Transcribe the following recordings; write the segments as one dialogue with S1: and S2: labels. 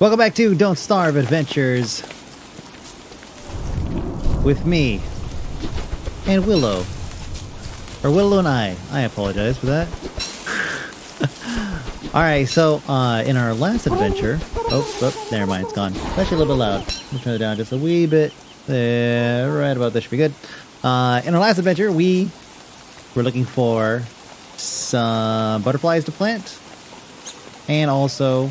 S1: Welcome back to Don't Starve Adventures with me and Willow. Or Willow and I. I apologize for that. Alright, so uh, in our last adventure... Oh, oh, never mind, it's gone. It's actually a little bit loud. Let me turn it down just a wee bit. There, right about this should be good. Uh, in our last adventure, we were looking for some butterflies to plant. And also...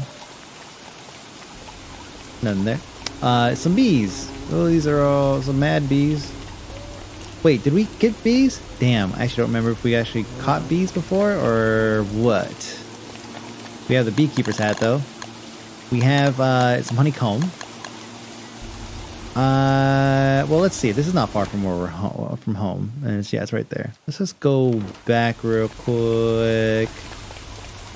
S1: Nothing there. Uh, some bees. Oh, these are all some mad bees. Wait, did we get bees? Damn, I actually don't remember if we actually caught bees before or what. We have the beekeeper's hat though. We have uh, some honeycomb. Uh, well, let's see. This is not far from where we're ho from home, and it's yeah, it's right there. Let's just go back real quick.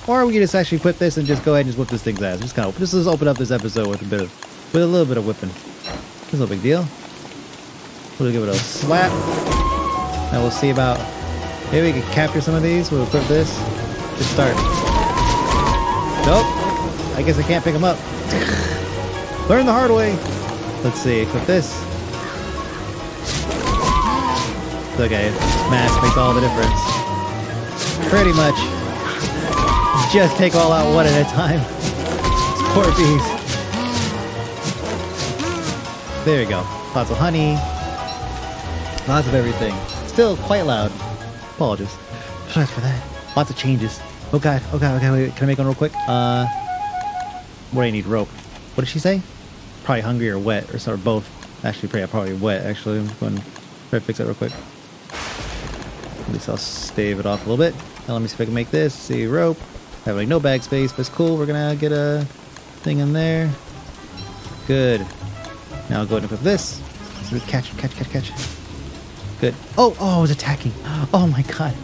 S1: Or we can just actually equip this and just go ahead and just whip this thing's ass. Just kind of just, just open up this episode with a bit of with a little bit of whipping. It's no big deal. We'll give it a slap. And we'll see about... Maybe we can capture some of these. We'll equip this. Just start. Nope. I guess I can't pick them up. Learn the hard way. Let's see. Equip this. Okay. Mass makes all the difference. Pretty much. Just take all out one at a time. Poor bees. There you go. Lots of honey. Lots of everything. Still quite loud. Apologies. Sorry for that. Lots of changes. Oh god, oh god, okay, wait, can I make one real quick? Uh, what do I need? Rope. What did she say? Probably hungry or wet, or sort of both. Actually, probably, probably wet, actually. I'm going to try to fix that real quick. At least I'll stave it off a little bit. Now let me see if I can make this. See, rope. I have like no bag space, but it's cool. We're gonna get a thing in there. Good. Now I'll go ahead and equip this. Catch, catch, catch, catch. Good. Oh, oh, I was attacking. Oh my god.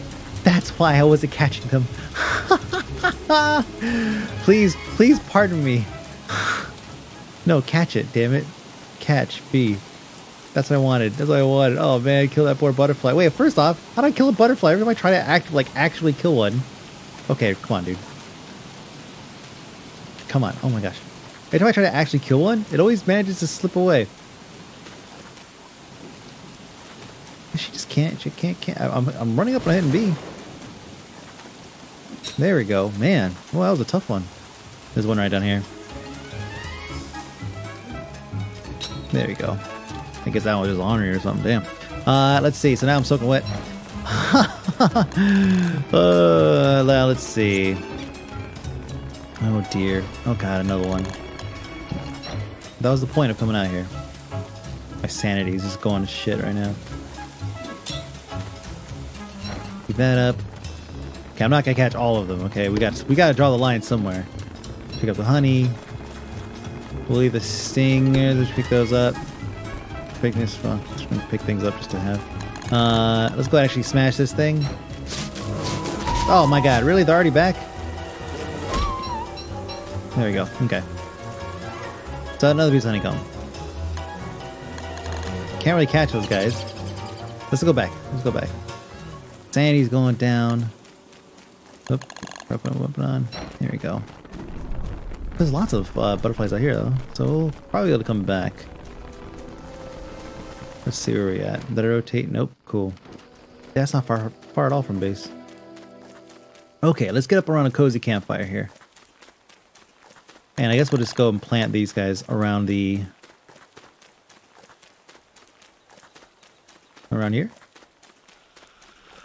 S1: That's why I wasn't catching them. please, please pardon me. No, catch it, damn it. Catch, B. That's what I wanted. That's what I wanted. Oh man, kill that poor butterfly. Wait, first off, how do I kill a butterfly? Every time I try to act like actually kill one. Okay, come on, dude. Come on. Oh my gosh. Every time I try to actually kill one, it always manages to slip away. She just can't. She can't. Can't. I'm. I'm running up and hitting B. There we go. Man. Well, that was a tough one. There's one right down here. There we go. I guess that one was just or something. Damn. Uh, let's see. So now I'm soaking wet. uh, let's see. Oh dear. Oh god, another one. That was the point of coming out here. My sanity is just going to shit right now. Keep that up. Okay, I'm not gonna catch all of them. Okay, we got we got to draw the line somewhere. Pick up the honey. We'll leave the stingers. Let's pick those up. Pick this. Well, just gonna pick things up just to have. Uh, let's go actually smash this thing. Oh my god, really? They're already back? There we go. Okay. So another piece of honeycomb. Can't really catch those guys. Let's go back. Let's go back. Sanity's going down. Oop, on. There we go. There's lots of uh, butterflies out here though, so we'll probably be able to come back. Let's see where we at. Did I rotate? Nope. Cool. That's not far far at all from base. Okay, let's get up around a cozy campfire here. And I guess we'll just go and plant these guys around the... Around here?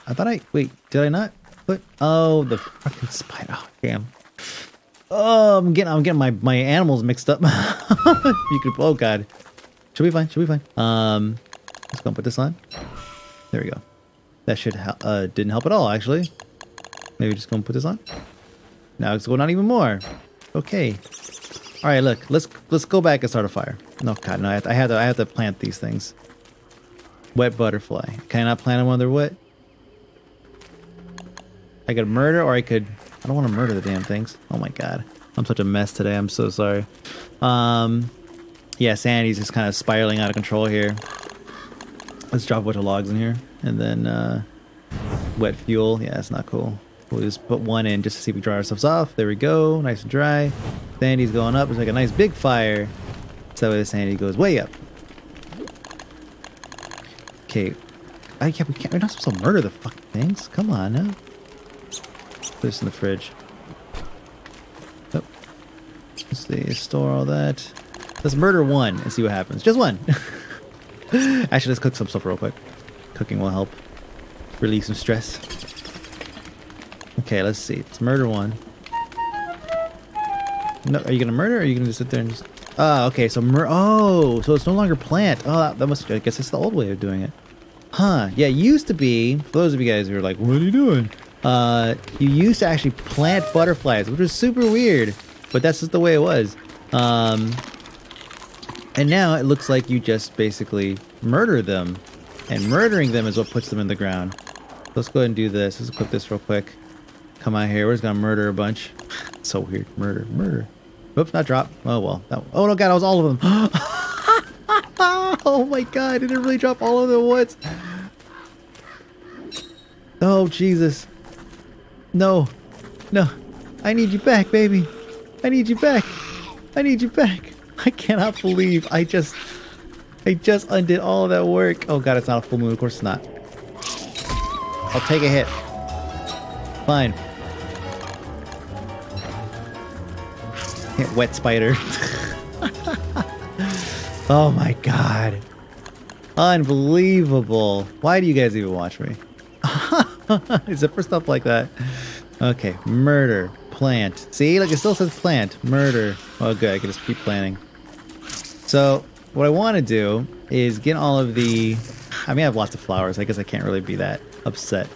S1: I thought I... Wait, did I not put... Oh, the fucking spider. Oh, damn. Oh, I'm getting, I'm getting my, my animals mixed up. you could... Oh, God. Should be fine. Should be fine. Um, let's go and put this on. There we go. That should. Uh, didn't help at all, actually. Maybe just go and put this on. Now it's going on even more. Okay. All right, look. Let's let's go back and start a fire. No, God, no. I have to I have to, I have to plant these things. Wet butterfly. Can I not plant them when they're wet? I could murder, or I could. I don't want to murder the damn things. Oh my God, I'm such a mess today. I'm so sorry. Um, yeah, Sanity's just kind of spiraling out of control here. Let's drop a bunch of logs in here, and then uh, wet fuel. Yeah, it's not cool. We'll just put one in just to see if we dry ourselves off. There we go. Nice and dry. Sanity's going up. It's like a nice big fire. So the sanity goes way up. Okay. I can't, we can't, we're not supposed to murder the fucking things. Come on now. This in the fridge. Oh. Let's see. Store all that. Let's murder one and see what happens. Just one. Actually, let's cook some stuff real quick. Cooking will help relieve some stress. Okay, let's see. Let's murder one. No, are you gonna murder or are you gonna just sit there and just... Oh, okay, so mur- Oh, so it's no longer plant. Oh, that, that must... I guess it's the old way of doing it. Huh. Yeah, it used to be... For those of you guys who are like, what are you doing? Uh, you used to actually plant butterflies, which was super weird. But that's just the way it was. Um, and now it looks like you just basically murder them. And murdering them is what puts them in the ground. Let's go ahead and do this. Let's equip this real quick. Come out here. We're just gonna murder a bunch. so weird. Murder. Murder. Oops, not drop. Oh well. That, oh no god, I was all of them. oh my god, did it really drop all of them at once? Oh Jesus. No. No. I need you back, baby. I need you back. I need you back. I cannot believe I just I just undid all that work. Oh god, it's not a full moon. Of course it's not. I'll take a hit. Fine. Hit wet spider. oh my god. Unbelievable. Why do you guys even watch me? Is it for stuff like that? Okay, murder, plant. See, like it still says plant, murder. Oh good, I can just keep planting. So, what I want to do is get all of the... I mean, I have lots of flowers. I guess I can't really be that upset.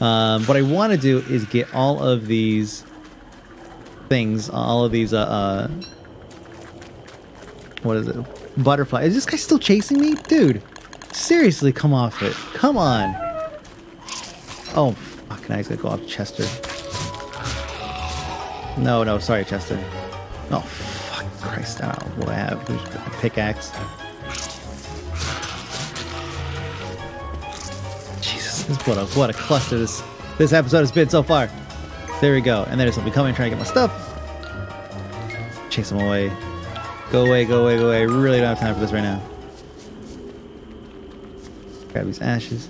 S1: Um, what I want to do is get all of these things, all of these, uh, uh, what is it? Butterfly. Is this guy still chasing me? Dude, seriously, come off it. Come on. Oh, he's gonna go off Chester. No, no, sorry, Chester. Oh, fuck, Christ, I know what I have. A pickaxe. What a what a cluster this this episode has been so far. There we go. And there's somebody coming trying to get my stuff. Chase them away. Go away, go away, go away. I really don't have time for this right now. Grab these ashes.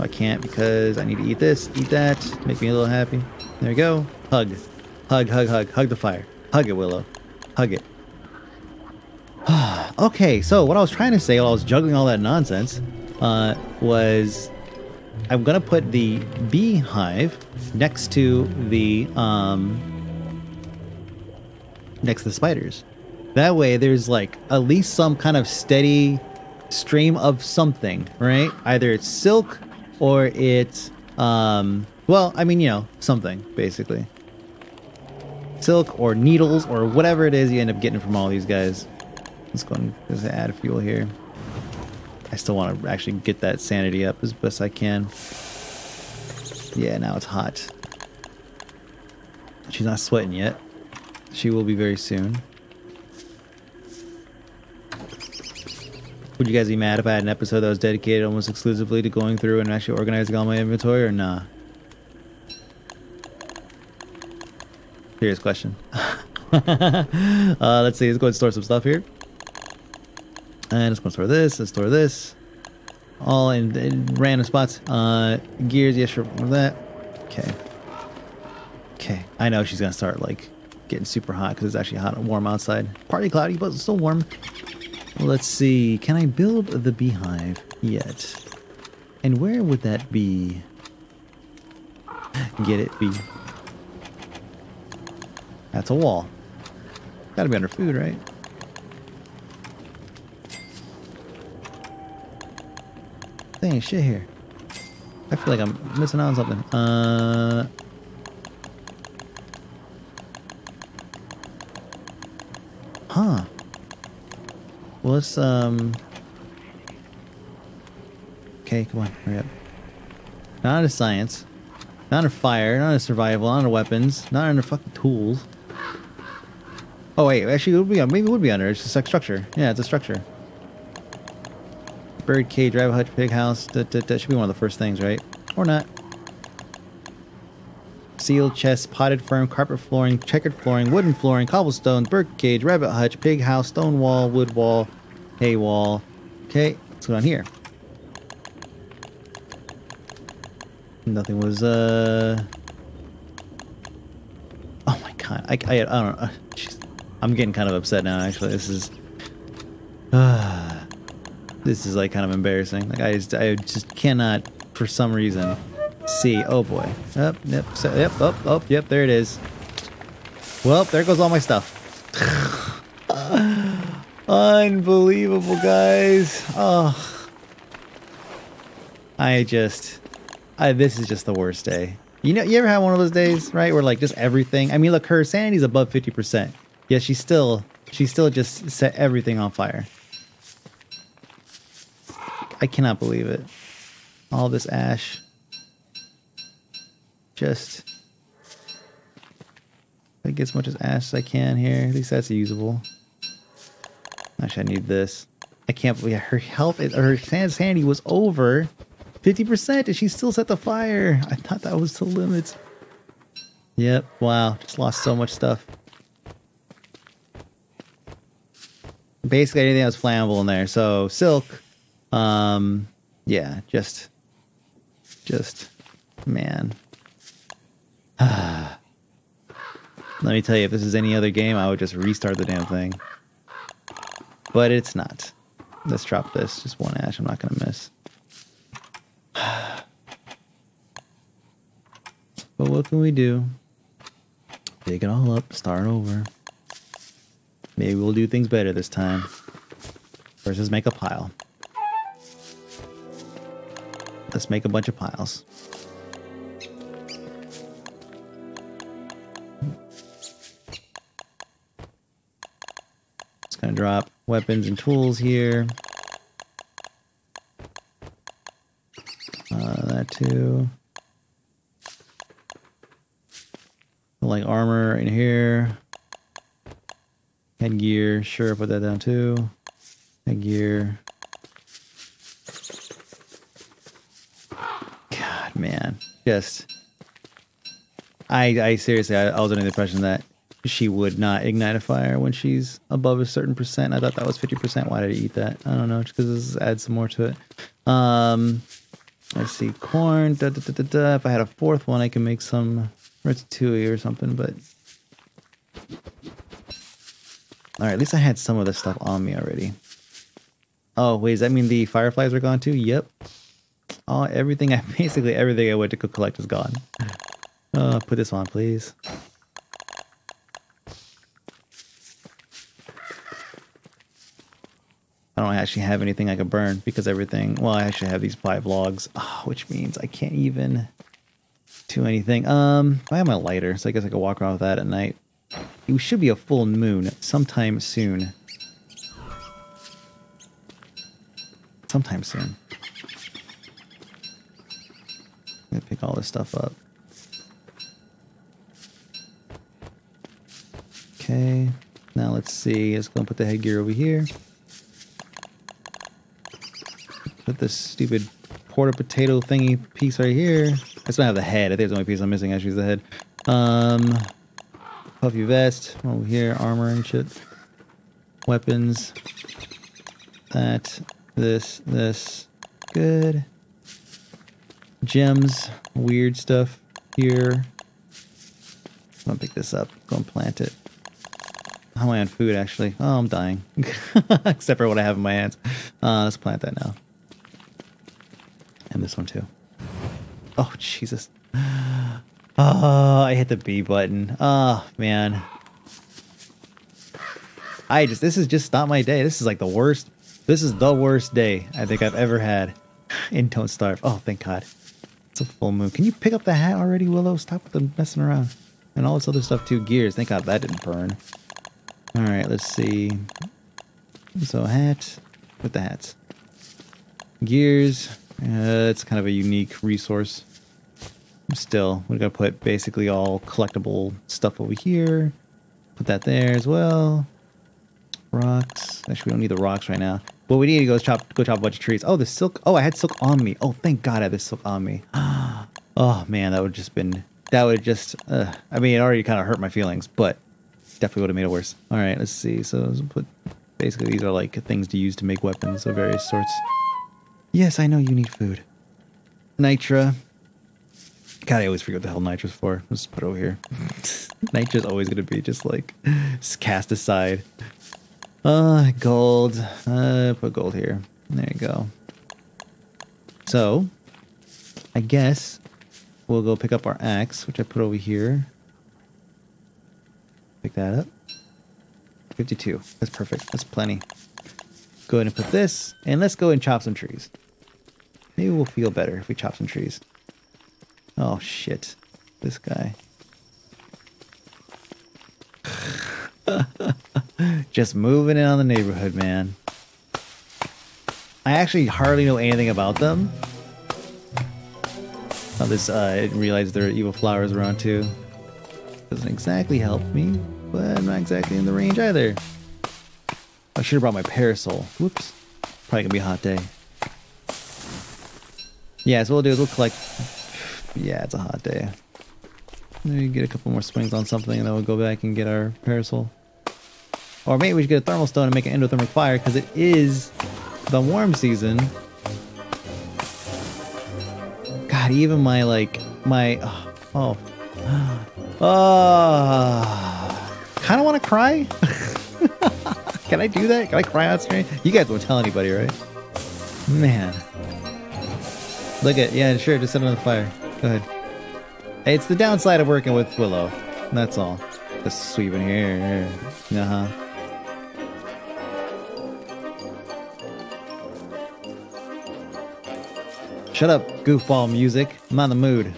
S1: I can't because I need to eat this, eat that, make me a little happy. There we go. Hug. Hug, hug, hug. Hug the fire. Hug it, Willow. Hug it. okay, so what I was trying to say while I was juggling all that nonsense uh, was I'm gonna put the beehive next to the um, next to the spiders. That way, there's like at least some kind of steady stream of something, right? Either it's silk or it's um, well, I mean, you know, something basically. Silk or needles or whatever it is you end up getting from all these guys. Let's go and just add fuel here. I still want to actually get that sanity up as best I can. Yeah, now it's hot. She's not sweating yet. She will be very soon. Would you guys be mad if I had an episode that was dedicated almost exclusively to going through and actually organizing all my inventory or nah? Serious question. uh, let's see, let's go and store some stuff here. And let's go store this, let's store this. All in, in random spots. Uh, gears, yes, sure, that. Okay. Okay, I know she's gonna start like getting super hot because it's actually hot and warm outside. Partly cloudy, but still warm. Let's see. Can I build the beehive yet? And where would that be? Get it, bee. That's a wall. Gotta be under food, right? Ain't shit here. I feel like I'm missing out on something. Uh... Huh. Let's, um... Okay, come on, hurry up. Not into science. Not into fire, not into survival, not into weapons, not into fucking tools. Oh wait, actually it would be maybe it would be under. It's just like structure. Yeah, it's a structure. Bird cage, drive hutch, pig house. That, that, that should be one of the first things, right? Or not. sealed chest, potted fern, carpet flooring, checkered flooring, wooden flooring, cobblestone, bird cage, rabbit hutch, pig house, stone wall, wood wall, hay wall. let's go down here? Nothing was, uh... Oh my god, I, I, I don't know. Jeez. I'm getting kind of upset now, actually. This is... Uh, this is, like, kind of embarrassing. Like, I just, I just cannot, for some reason, see. Oh, boy. Up, yep, so, yep, up, up, yep, there it is. Well, there goes all my stuff. Unbelievable, guys. Oh. I just... I, this is just the worst day. You know, you ever have one of those days, right, where like just everything. I mean, look, her sanity's above fifty percent. Yet she still, she still just set everything on fire. I cannot believe it. All this ash. Just, I get as much as ash as I can here. At least that's usable. Actually, I need this. I can't believe her health, her sanity was over 50% and she still set the fire. I thought that was the limit. Yep, wow. Just lost so much stuff. Basically anything that was flammable in there. So silk, um, yeah, just, just, man. Let me tell you, if this is any other game, I would just restart the damn thing. But it's not. Let's drop this. Just one ash. I'm not going to miss. But what can we do? Dig it all up, start over. Maybe we'll do things better this time. Let's make a pile. Let's make a bunch of piles. Gonna drop weapons and tools here. Uh, that too. like armor in here. Headgear, sure, put that down too. Headgear. God, man. Just. I, I seriously, I, I was under the impression that she would not ignite a fire when she's above a certain percent. I thought that was 50%. Why did I eat that? I don't know, just because this adds some more to it. Um, let's see, corn. Da, da, da, da, da. If I had a fourth one, I can make some Ratatouille or something, but... Alright, at least I had some of this stuff on me already. Oh, wait, does that mean the fireflies are gone too? Yep. Oh, everything, I basically everything I went to collect is gone. Uh, put this on, please. I don't actually have anything I could burn because everything, well, I actually have these five logs, oh, which means I can't even do anything. Um, I have my lighter, so I guess I could walk around with that at night. It should be a full moon sometime soon. Sometime soon. I'm gonna pick all this stuff up. Okay, now let's see. Let's go and put the headgear over here. Put this stupid porta potato thingy piece right here. I still have the head. I think it's the only piece I'm missing. Actually, is the head. Um, puffy vest over here, armor and shit. Weapons. That, this, this. Good. Gems, weird stuff here. I'm gonna pick this up. Go and plant it. How am I on food actually? Oh, I'm dying. Except for what I have in my hands. Uh, let's plant that now. And this one too. Oh, Jesus. Oh, I hit the B button. Oh, man. I just, this is just not my day. This is like the worst, this is the worst day I think I've ever had in Don't Starve. Oh, thank God. It's a full moon. Can you pick up the hat already, Willow? Stop with the messing around. And all this other stuff too. Gears. Thank God that didn't burn. All right, let's see. So hat with the hats. Gears. Uh, it's kind of a unique resource. Still, we're gonna put basically all collectible stuff over here. Put that there as well. Rocks. Actually, we don't need the rocks right now. What we need to go is chop, go chop a bunch of trees. Oh, the silk. Oh, I had silk on me. Oh, thank God I had the silk on me. Oh man, that would just been that would just, uh, I mean, it already kind of hurt my feelings, but definitely would have made it worse. All right, let's see. So let's put, basically these are like things to use to make weapons of various sorts. Yes, I know you need food. Nitra. God, I always forget what the hell nitra's for. Let's put it over here. nitra's always to be just like cast aside. Uh, gold. Uh, put gold here. There you go. So, I guess we'll go pick up our axe, which I put over here. Pick that up. 52. That's perfect. That's plenty. Go ahead and put this, and let's go and chop some trees. Maybe we'll feel better if we chop some trees. Oh, shit. This guy. Just moving in on the neighborhood, man. I actually hardly know anything about them. Oh, this, uh, I didn't realize there are evil flowers around too. Doesn't exactly help me, but I'm not exactly in the range either. I should have brought my parasol. Whoops. Probably gonna be a hot day. Yeah, so what we'll do is we'll collect... Yeah, it's a hot day. Maybe get a couple more swings on something and then we'll go back and get our parasol. Or maybe we should get a thermal stone and make an endothermic fire because it is the warm season. God, even my like my oh oh, ah, oh kind of want to cry. Can I do that? Can I cry out? You guys won't tell anybody, right? Man. Look at yeah, sure. Just set it on the fire. Go ahead. Hey, It's the downside of working with Willow. That's all. Just sweeping here. Uh huh. Shut up, goofball music. I'm in the mood.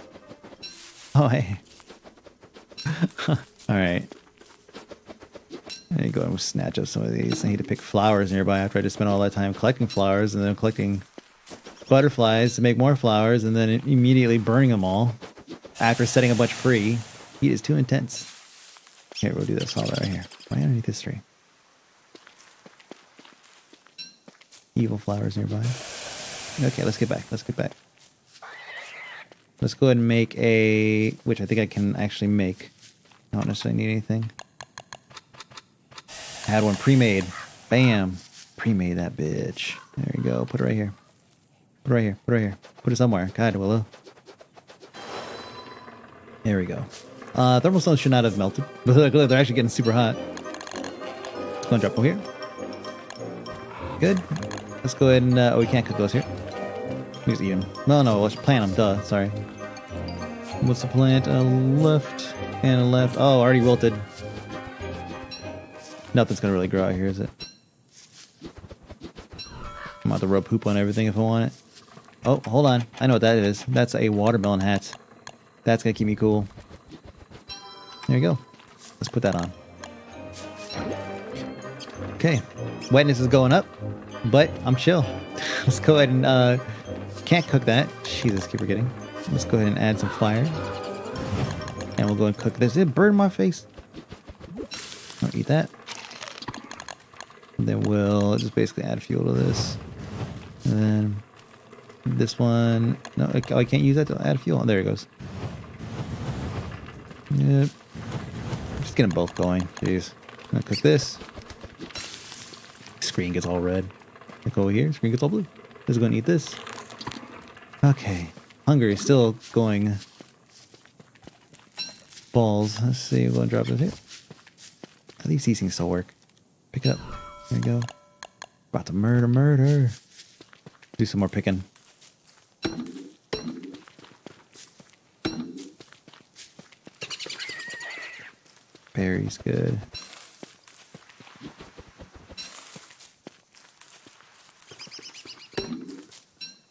S1: Oh, hey. Alright. I go and snatch up some of these. I need to pick flowers nearby after I just spent all that time collecting flowers and then collecting butterflies to make more flowers and then immediately burning them all after setting a bunch free. Heat is too intense. Here, we'll do this all right here. Right underneath this tree. Evil flowers nearby. Okay, let's get back. Let's get back. Let's go ahead and make a... Which I think I can actually make. I don't necessarily need anything. I had one pre-made. Bam. Pre-made that bitch. There you go. Put it right here. Put it right here. Put it right here. Put it somewhere. God, Willow. There we go. Uh, thermal stones should not have melted. But they're actually getting super hot. Let's go and drop them here. Good. Let's go ahead and... Uh, oh, we can't cook those here. We just eat them. No, no, let's plant them. Duh, sorry. What's the plant? A left and a left. Oh, already wilted. Nothing's gonna really grow out here, is it? I'm about to rub poop on everything if I want it. Oh, hold on. I know what that is. That's a watermelon hat. That's gonna keep me cool. There you go. Let's put that on. Okay. Wetness is going up, but I'm chill. Let's go ahead and uh, can't cook that. Jesus, keep forgetting. Let's go ahead and add some fire. And we'll go and cook this. It burned my face. I'll eat that. And then we'll just basically add fuel to this. And then this one. No, oh, I can't use that to add fuel. Oh, there it goes. Yep. Just get them both going. Jeez. I'm this. Screen gets all red. Like over here, screen gets all blue. Let's go and eat this. Okay. Hunger is still going. Balls. Let's see. We'll drop this here. At least these things still work. Pick it up. There you go. About to murder, murder. Do some more picking. Berries, good.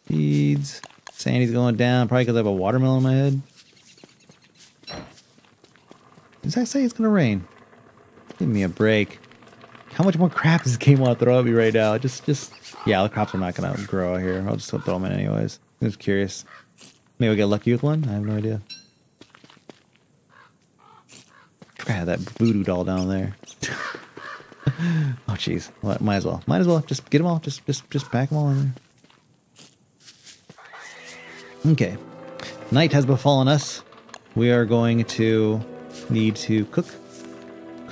S1: Seeds. Sanity's going down, probably because I have a watermelon in my head. Does that say it's gonna rain? Give me a break. How much more crap does this game want to throw at me right now? Just, just, yeah, the crops are not gonna grow out here. I'll just throw them in anyways. I'm just curious. Maybe we'll get lucky with one? I have no idea. I had that voodoo doll down there. oh, jeez. Well, might as well. Might as well. Just get them all. Just, just, just pack them all in there. Okay. Night has befallen us. we are going to need to cook.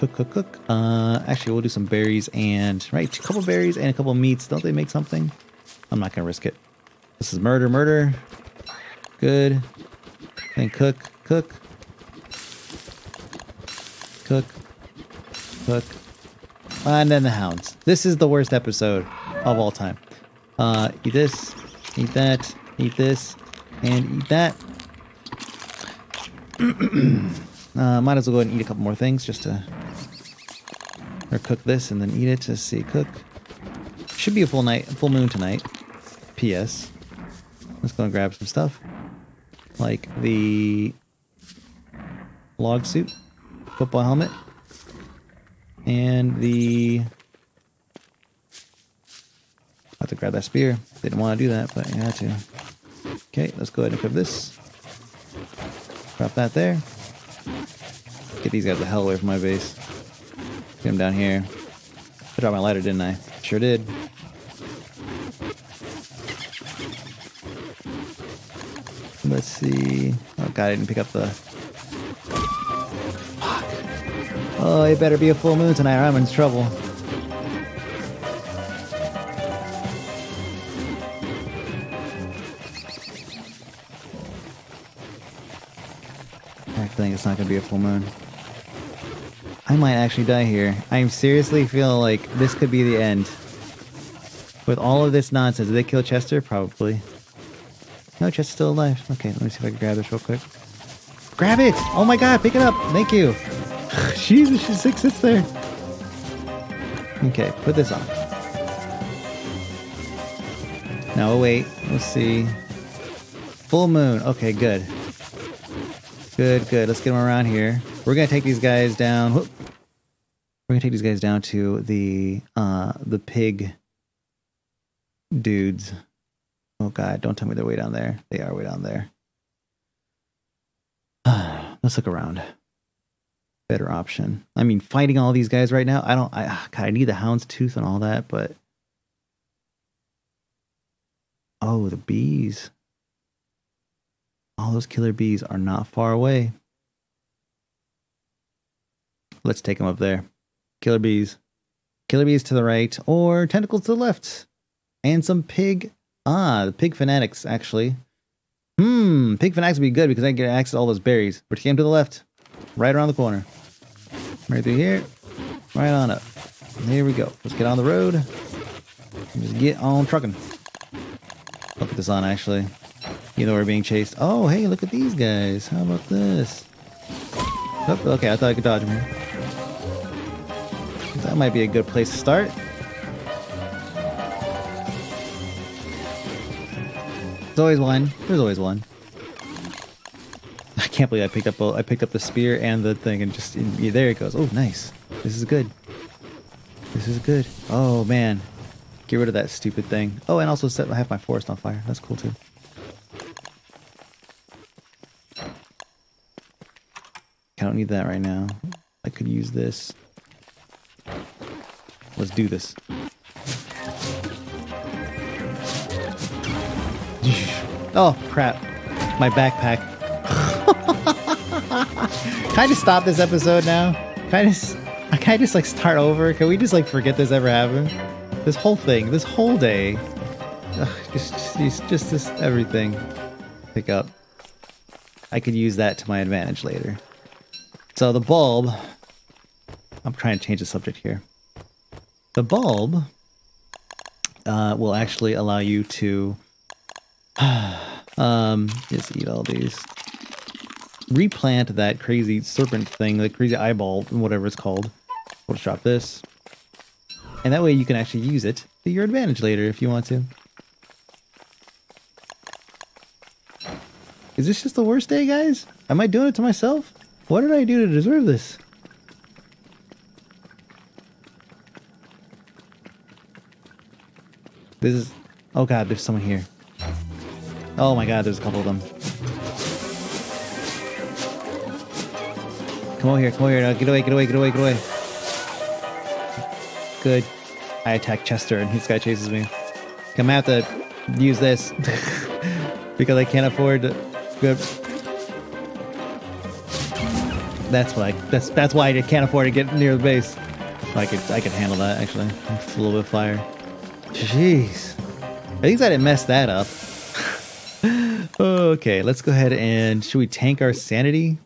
S1: Cook, cook, cook. Uh, actually, we'll do some berries and, right, a couple berries and a couple meats. Don't they make something? I'm not going to risk it. This is murder, murder. Good. And cook, cook. Cook. Cook. And then the hounds. This is the worst episode of all time. Uh, eat this, eat that, eat this, and eat that. uh, might as well go ahead and eat a couple more things just to... Or cook this and then eat it. to see, cook. Should be a full night, full moon tonight. P.S. Let's go and grab some stuff. Like the log suit, football helmet, and the... I have to grab that spear. Didn't want to do that, but I had to. Okay, let's go ahead and equip this. Drop that there. Get these guys the hell away from my base. Get them down here. I dropped my lighter, didn't I? Sure did. Let's see. Oh god, I didn't pick up the... Fuck. Oh, it better be a full moon tonight or I'm in trouble. I think it's not gonna be a full moon. I might actually die here. I seriously feel like this could be the end. With all of this nonsense, did they kill Chester? Probably. No, Chester's still alive. Okay, let me see if I can grab this real quick. Grab it! Oh my god, pick it up! Thank you! Jesus, she six sits there. Okay, put this on. Now, wait. Let's see. Full moon. Okay, good. Good, good. Let's get them around here. We're gonna take these guys down. Whoop. We're gonna take these guys down to the uh the pig dudes. Oh god, don't tell me they're way down there. They are way down there. Let's look around. Better option. I mean, fighting all these guys right now. I don't. I ah, God, I need the hound's tooth and all that, but oh, the bees. All those killer bees are not far away. Let's take them up there. Killer bees. Killer bees to the right, or tentacles to the left. And some pig. Ah, the pig fanatics, actually. Hmm, pig fanatics would be good because I can get access to all those berries. Which came to the left. Right around the corner. Right through here. Right on up. Here we go. Let's get on the road. Just get on trucking. I'll put this on, actually. You know we're being chased. Oh, hey, look at these guys. How about this? Oh, okay, I thought I could dodge them here. That might be a good place to start. There's always one. There's always one. I can't believe I picked up I picked up the spear and the thing and just yeah, there it goes. Oh, nice. This is good. This is good. Oh man, get rid of that stupid thing. Oh, and also set I have my forest on fire. That's cool too. I don't need that right now. I could use this. Let's do this. Oh, crap. My backpack. can I just stop this episode now? Can I just, can I just like start over? Can we just like forget this ever happened? This whole thing, this whole day. Ugh, just, just, just this everything. Pick up. I could use that to my advantage later. So the bulb, I'm trying to change the subject here. The bulb uh, will actually allow you to um, just eat all these. Replant that crazy serpent thing, the crazy eyeball, whatever it's called. Drop this. And that way you can actually use it to your advantage later if you want to. Is this just the worst day, guys? Am I doing it to myself? What did I do to deserve this? This is... Oh god, there's someone here. Oh my god, there's a couple of them. Come over here, come over here. Now. Get away, get away, get away, get away. Good. I attack Chester and this guy chases me. Gonna have to use this. because I can't afford to... That's why. That's that's why I can't afford to get near the base. I could I could handle that actually. A little bit fire. Jeez. At least I didn't mess that up. okay, let's go ahead and should we tank our sanity?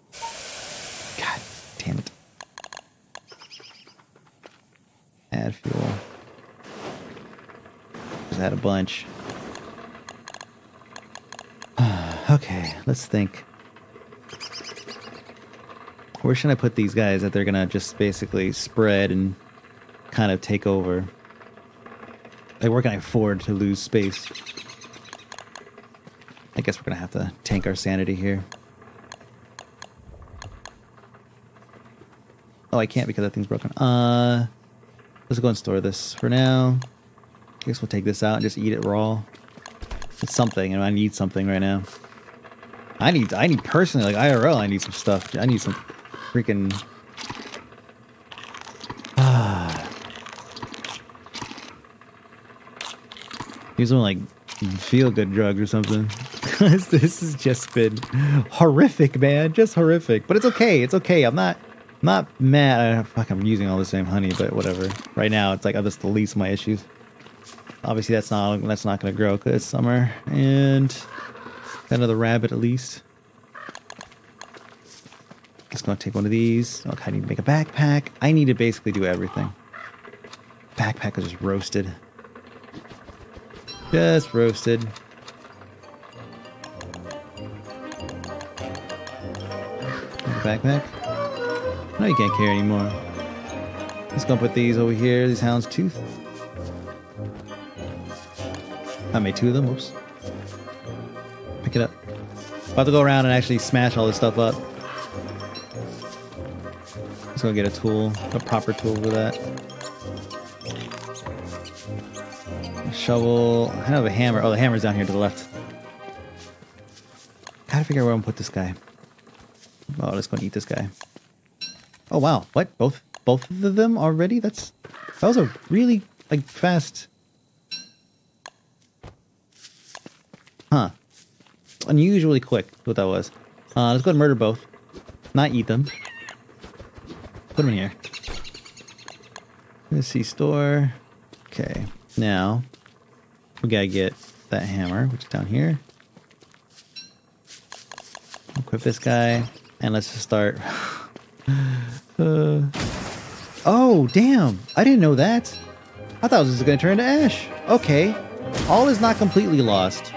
S1: God damn it. Add fuel. Just add a bunch. okay, let's think. Where should I put these guys that they're gonna just basically spread and kind of take over? Like, where can I afford to lose space? I guess we're gonna have to tank our sanity here. Oh, I can't because that thing's broken. Uh, let's go and store this for now. I guess we'll take this out and just eat it raw. It's something, and I need something right now. I need, I need personally, like IRL, I need some stuff. I need some freaking... Use some like feel-good drugs or something. this has just been horrific, man. Just horrific. But it's okay. It's okay. I'm not not mad. Fuck, I'm using all the same honey, but whatever. Right now, it's like that's the least of my issues. Obviously, that's not that's not to grow because it's summer. And another rabbit at least. Just gonna take one of these. Okay, I need to make a backpack. I need to basically do everything. Backpack is just roasted. Just roasted. Backpack. No, you can't carry anymore. Let's go put these over here. These hound's tooth. I made two of them. Whoops. Pick it up. About to go around and actually smash all this stuff up. Let's go get a tool, a proper tool for that. Shovel. I have a hammer. Oh, the hammer's down here to the left. Gotta figure out where I'm gonna put this guy. Oh, let's go and eat this guy. Oh wow, what? Both both of them already? That's that was a really like fast. Huh. Unusually quick. What that was. Uh, let's go and murder both. Not eat them. Put them in here. Let's see, store. Okay, now we gotta get that hammer, which is down here. Equip this guy, and let's just start. uh, oh, damn! I didn't know that. I thought this was gonna turn into ash. Okay, all is not completely lost.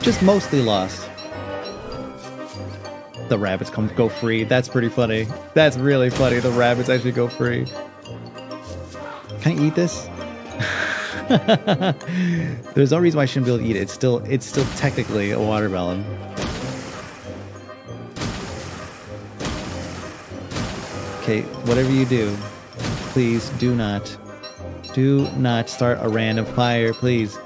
S1: Just mostly lost the rabbits come go free. That's pretty funny. That's really funny. The rabbits actually go free. Can I eat this? There's no reason why I shouldn't be able to eat it. It's still it's still technically a watermelon. Okay, whatever you do, please do not do not start a random fire, please.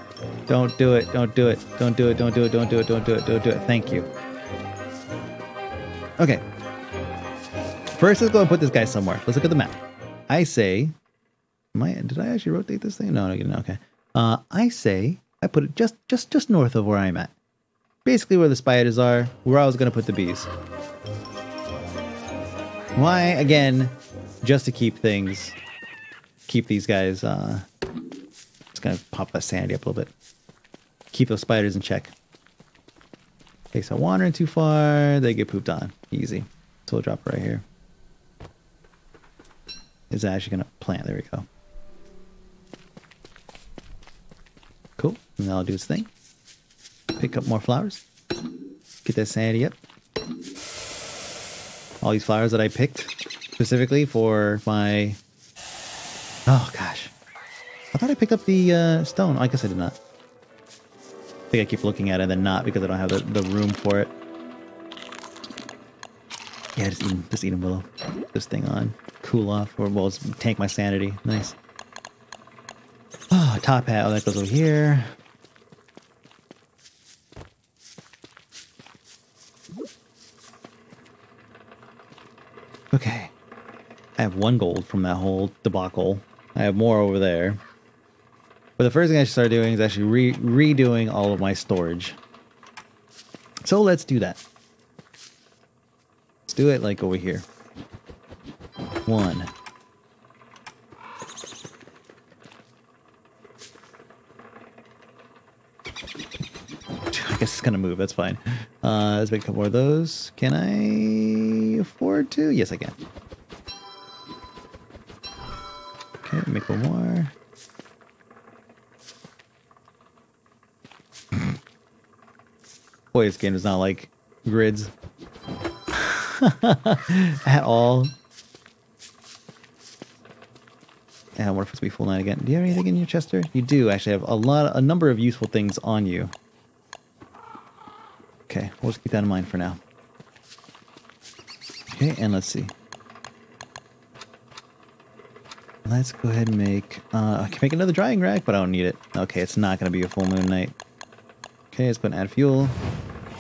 S1: Don't do it. Don't do it. Don't do it. Don't do it. Don't do it. Don't do it. Don't do it. Thank you. Okay. First, let's go and put this guy somewhere. Let's look at the map. I say, Did I actually rotate this thing? No, no, okay. Uh, I say I put it just, just, just north of where I'm at. Basically where the spiders are, where I was going to put the bees. Why? Again, just to keep things, keep these guys, uh, just going to pop that sanity up a little bit. Keep those spiders in check. Okay, so wandering too far, they get pooped on. Easy. So we'll drop right here. Is actually gonna plant? There we go. And I'll do its thing. Pick up more flowers. Get that sanity up. All these flowers that I picked specifically for my. Oh gosh, I thought I picked up the uh, stone. I guess I did not. I think I keep looking at it and then not because I don't have the, the room for it. Yeah, just eat, just eat them, Willow. This thing on. Cool off, or well, tank my sanity. Nice. Oh, top hat. Oh, that goes over here. Okay. I have one gold from that whole debacle. I have more over there. But the first thing I should start doing is actually re redoing all of my storage. So let's do that. Let's do it like over here. One. I guess it's gonna move. That's fine. Uh, let's make a couple more of those. Can I afford to? Yes, I can. Okay, make one more. Boy, this game does not like grids at all. And I if it's be full night again. Do you have anything in your Chester? You do actually have a lot, a number of useful things on you. Okay, we'll just keep that in mind for now. Okay, and let's see. Let's go ahead and make, uh, I can make another drying rack, but I don't need it. Okay, it's not going to be a full moon night. Okay, let's put add fuel.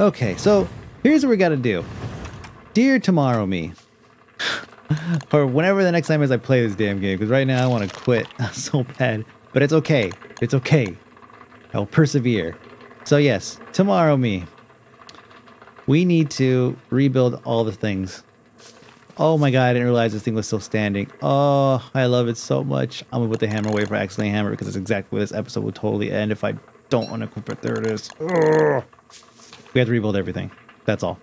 S1: Okay, so here's what we got to do. Dear tomorrow me, or whenever the next time is I play this damn game, because right now I want to quit so bad, but it's okay. It's okay. I'll persevere. So yes, tomorrow me, we need to rebuild all the things. Oh my god, I didn't realize this thing was still standing. Oh, I love it so much. I'm gonna put the hammer away for accidentally hammer because it's exactly where this episode will totally end if I don't want to it. There it is. Ugh. We have to rebuild everything. That's all.